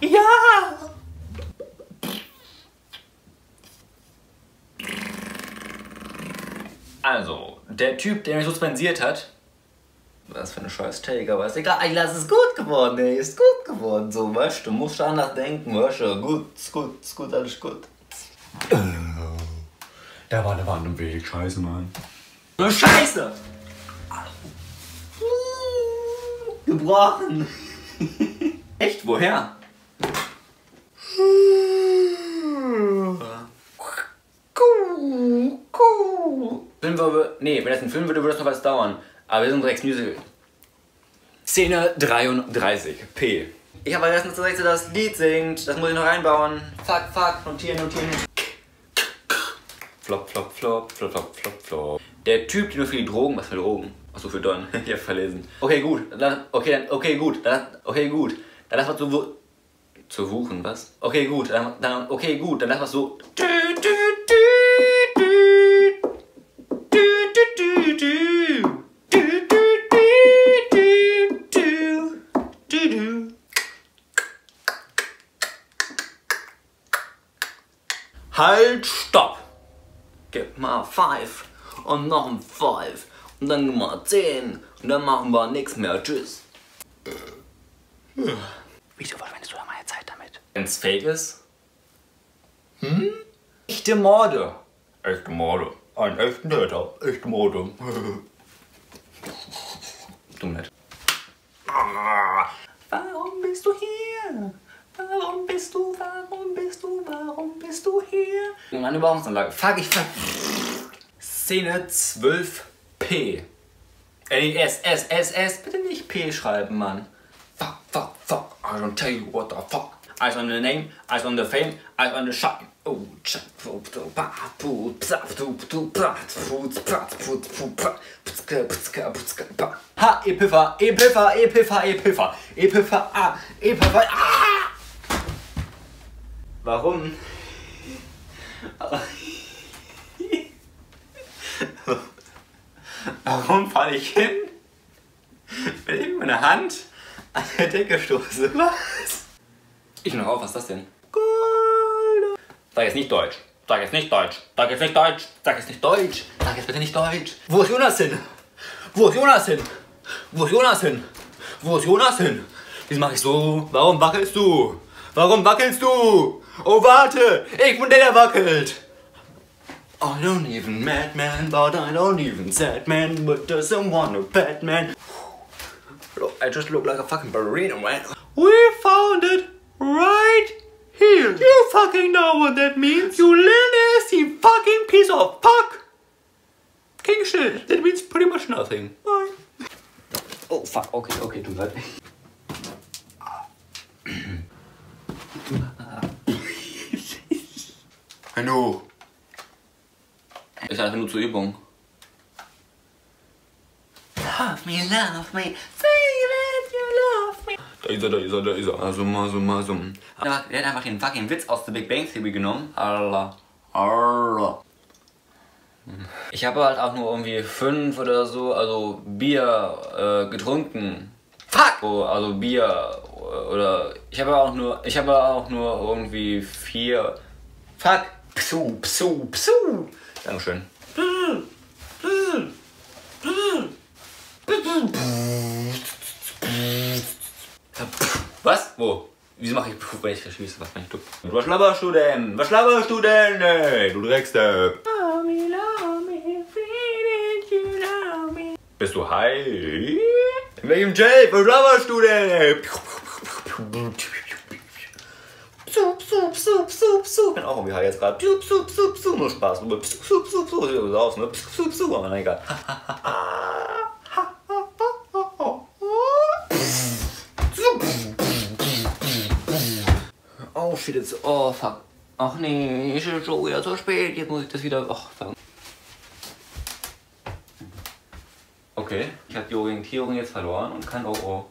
Ja! Also, der Typ, der mich suspendiert hat, was für eine scheiß Take, aber ist egal. Ey, das ist gut geworden, ey. Ist gut geworden, so, weißt du. Du musst anders denken, weißt du. Gut, ist gut, ist gut, alles gut. Da war eine Wand im Weg. Scheiße, Mann. Scheiße! Gebrochen. Echt? Woher? Film würde, nee, wenn das ein Film würde, würde das noch was dauern. Aber wir sind Rex Musical. Szene 33. P. Ich habe vergessen, dass Rex das Lied singt. Das muss ich noch einbauen. Fuck, fuck, notieren, notieren. Flop, flop, flop, flop, flop, flop, flop. Der Typ, der nur für die Drogen, was für Drogen? Achso, für Don. ich hab verlesen. Okay, gut. Dann, okay, dann, okay, gut. Dann, okay, gut. Dann lass mal wu- zu wuchen, was? Okay, gut. Dann, dann, okay, gut. Dann lass mal so. Halt, stopp! Gib mal five und noch ein five und dann gib mal zehn und dann machen wir nichts mehr. Tschüss. Wieso verschwendest du da meine Zeit damit? Wenn's fake ist? Hm? Echte Morde. Echte Morde. Ein echter Täter. Echte Morde. Dumm nicht. Ah, warum bist du hier? Warum bist du, warum bist du, warum bist du hier? Meine Überwachungsanlage. Fuck, ich fuck. Szene 12p. Äh, nee, S, S, S, S. Bitte nicht P schreiben, Mann. Fuck, fuck, fuck. I don't tell you what the fuck. Eyes on the name, eyes on the fame, eyes on the shine. Oh. Ha, Epipha, Epipha, Epipha, Epipha, Epipha, ah, Epipha, ah! Warum? Warum falle ich hin? Wenn ich meine Hand an der Decke stoße. Was? Ich noch auf, was ist das denn? Gold. Sag jetzt nicht Deutsch. Sag jetzt nicht Deutsch. Sag jetzt nicht Deutsch. Sag jetzt nicht Deutsch. Sag jetzt bitte nicht Deutsch. Wo ist Jonas hin? Wo ist Jonas hin? Wo ist Jonas hin? Wo ist Jonas hin? Wieso mach ich so? Warum wackelst du? Warum wackelst du? Oh, warte! Ich bin der, der wackelt! I don't even madman, but I don't even sad man, but doesn't want no Batman. Look, I just look like a fucking ballerina, man. We found fucking know what that means, you little nasty fucking piece of fuck. King shit. That means pretty much nothing. Bye. Oh fuck, okay, okay, tut leid. Hallo. Ist einfach nur zur Übung. Love me, love me, say that you Da ist er, da ist er, da ist er. Also mal so, mal so. Der hat einfach den fucking Witz aus The Big Bang Theory genommen. Allah. Allah. Ich habe halt auch nur irgendwie fünf oder so, also Bier äh, getrunken. Fuck! So, also Bier äh, oder ich habe auch nur, ich habe auch nur irgendwie vier. Fuck! Psu, psu, psu! Dankeschön. Was? Wo? Wieso mache ich Puff, wenn ich verschieße? Was ich du? Was laberst du denn? Was laberst du denn? Ey, du Dreckste. Bist du high? In welchem Jail? Was laberst du denn? Ey? Psu, psu, psu, psu, psu. Ich bin auch irgendwie high jetzt gerade. Psu, psu, psu, psu. Nur Spaß. Psu, psu, psu, psu. Sieht so aus, ne? Psu, psu, psu. Aber na egal. Shit, jetzt. Oh fuck. Ach nee, ist schon schon wieder zu spät. Jetzt muss ich das wieder. Ach, verdammt. Okay, ich habe die Orientierung jetzt verloren und kann. Oh oh.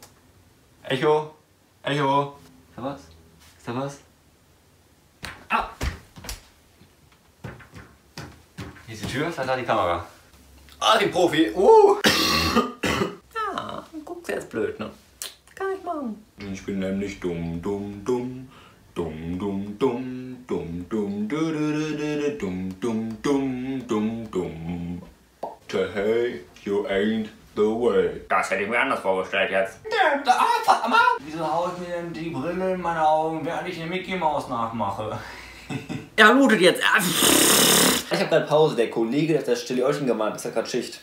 Echo? Echo? Ist da was? Ist da was? Ah! Hier ist die Tür, ist da die Kamera. Ah, die Profi. Uh! ja, guck's jetzt blöd, ne? Kann ich mal. Ich bin nämlich dumm, dumm, dumm. Dumm, dumm, dumm. Dumm, dumm, du, du, du, du, du, dumm, dumm, dumm, dumm, dumm. To hey, you ain't the way. Das hätte ich mir anders vorgestellt jetzt. Wieso haue ich mir denn die Brille in meine Augen, während ich eine Mickey Maus nachmache? Er blutet jetzt. Ich habe gerade Pause. Der Kollege, der hat das stille Öhrchen gemalt, ist ja gerade Schicht.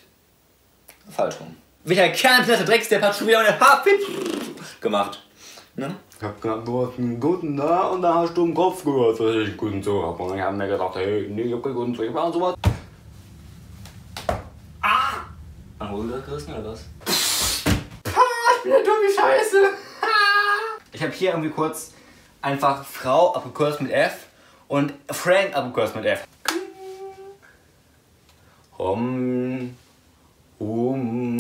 Falsch rum. Welcher Kernplatte Drecksdepp hat schon wieder eine Haarpin gemacht. Ne? Ich hab gesagt, du hast einen guten da und da hast du im Kopf gehört, dass ich guten Zug hab. Und ich hab mir gedacht, hey, nee, ich hab keinen guten Zug. Ich war sowas. An Hose gerissen oder was? Ich bin ja dumm wie Scheiße. Ich habe hier irgendwie kurz einfach Frau abgekürzt mit F und Frank abgekürzt mit F. Hom, um,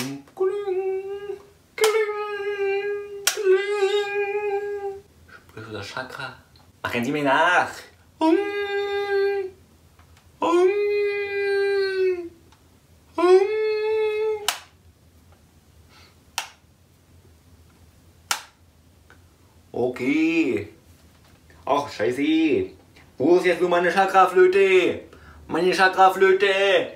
Sprichst du das Chakra? Machen Sie mir nach. um, um, um. Okay. Ach, scheiße. Wo ist jetzt nur meine Chakraflöte? Meine Chakraflöte.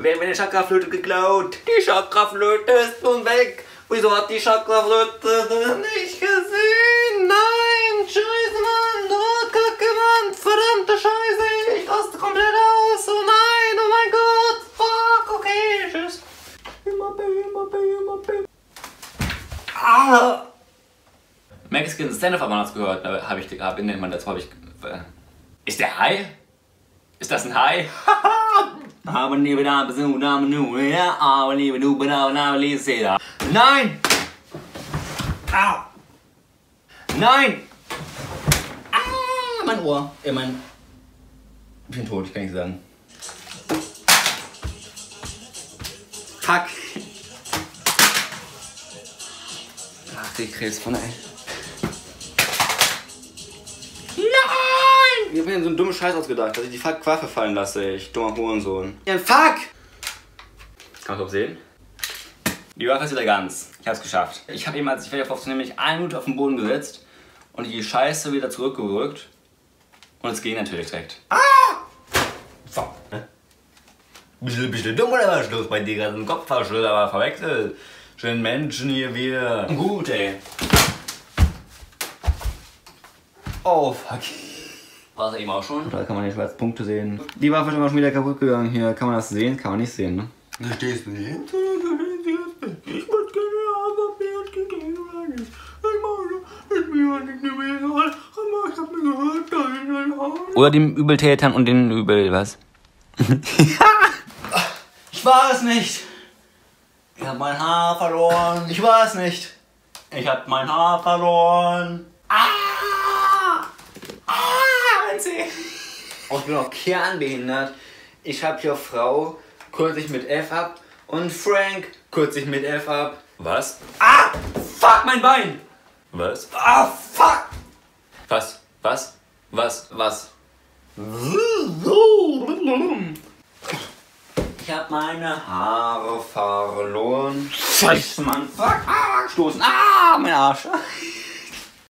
Wer hat meine Chakraflöte geklaut? Die Chakraflöte ist nun weg. Wieso hat die Chakraflöte nicht gesehen? Scheiße, Mann. Oh, Kacke, Mann. Verdammte Scheiße. Ich raste komplett aus. Oh nein, oh mein Gott. Fuck, okay, tschüss. Immer immer immer Ah. Mexican Stand-Up haben wir noch gehört, da habe ich, hab, nennt man das, habe ich, äh, ist der Hai? Ist das ein Hai? Nein! Au! Nein! Ohr, äh, mein, ich bin tot, ich kann nicht sagen. Fuck! Ach, ich krieg's von, ey. Nein! Ich hab mir so einen dummen Scheiß ausgedacht, dass ich die Fuck Waffe fallen lasse, ich dummer Hurensohn. Ja, fuck! Kannst du auch sehen? Die Waffe ist wieder ganz. Ich hab's geschafft. Ich habe eben, als ich fertig aufzunehmen, mich eine Minute auf den Boden gesetzt und die Scheiße wieder zurückgerückt. Und es ging natürlich direkt. Ah! Fuck. Ne? Bist du, bist du dumm oder was los bei dir? Gerade im Kopf verschüttet, aber verwechselt. Schönen Menschen hier wieder. Gut, ey. Oh, fuck. War es eben auch schon? Da kann man die schwarzen Punkte sehen. Die Waffe ist immer schon wieder kaputt gegangen hier. Kann man das sehen? Kann man nicht sehen, ne? Da stehst du nicht hinter, ich wollte gerne haben, ob mir das gegeben oder nicht. Ich meine, ist mir nicht gewesen, aber ich hab mir gehört, da ist ein Haus. Oder den Übeltätern und den Übel, was? ich war es nicht. Ich hab mein Haar verloren. Ich war es nicht. Ich hab mein Haar verloren. Ah! Ah, mein Zeh. Oh, ich bin auch kernbehindert. Ich hab hier Frau, kürze ich mit F ab. Und Frank, kürze ich mit F ab. Was? Ah! Fuck, mein Bein! Was? Ah, fuck! Was? Was? Was? Was? Ich hab meine Haare verloren. Scheiße, Mann. Fuck. Ah, stoßen. Ah, mein Arsch.